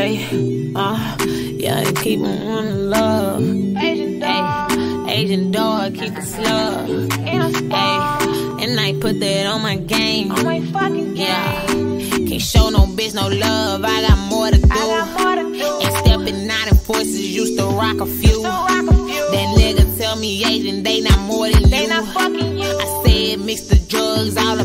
Hey, uh, yeah, keep it on love. Asian Doll, Asian Doll, keep it slow. Hey, and I put that on my game. On my fucking game. Yeah. Can't show no bitch no love. I got more to do. I got more to do. And stepping out in forces used to rock a few. Used to rock a few. That nigga tell me Asian, they not more than they you. They not fucking you. I said mix the drugs, all the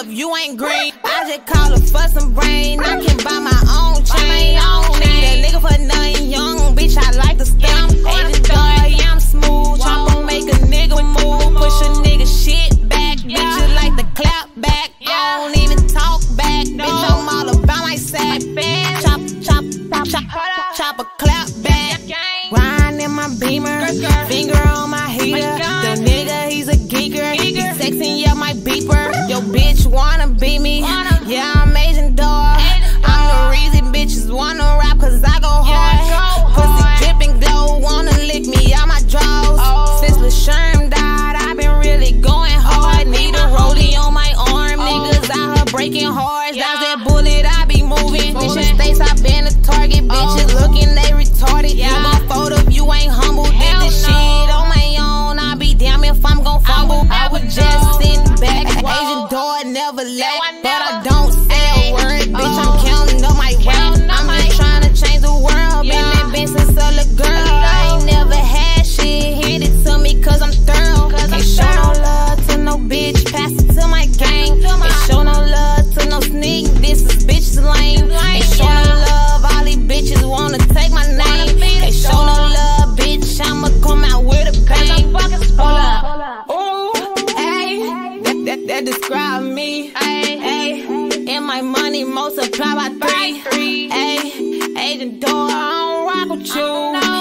if you ain't green. I just call her for some brain. I can buy my own chain. My own chain. Nigga for nothing young, bitch. I like to stamp. Yeah, I'm corner, boy. Yeah, I'm smooth. I'ma make a nigga move. Push a nigga shit back, yeah. bitch. You like the clap back. Yeah. I don't even talk back, no. bitch. I'm all about my sack. My chop, chop, chop, chop, chop a clap back. Grind in my beamer, finger lack, I but I don't say a word, bitch. Oh. I'm counting up my wealth. I'm just trying to change the world. Yeah. Been that bitch since a girl. my money multiplied by three. Hey, Asian Doll, I don't rock with you.